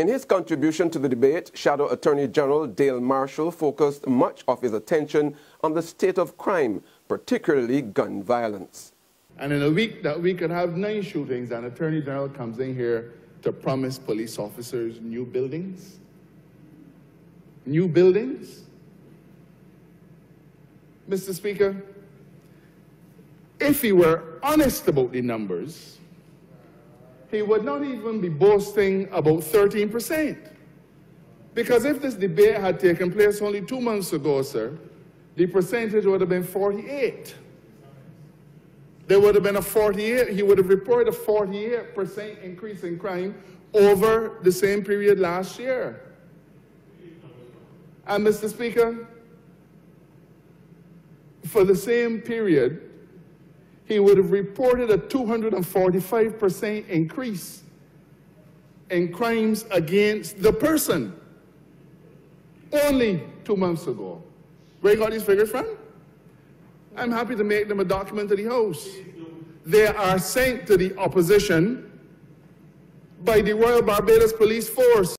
In his contribution to the debate, Shadow Attorney General Dale Marshall focused much of his attention on the state of crime, particularly gun violence. And in a week that we could have nine shootings, and Attorney General comes in here to promise police officers new buildings. New buildings? Mr. Speaker, if he were honest about the numbers, he would not even be boasting about 13%. Because if this debate had taken place only two months ago, sir, the percentage would have been 48. There would have been a 48, he would have reported a 48% increase in crime over the same period last year. And Mr. Speaker, for the same period, he would have reported a 245% increase in crimes against the person only two months ago. Where you got these figures from? I'm happy to make them a document to the House. They are sent to the opposition by the Royal Barbados Police Force.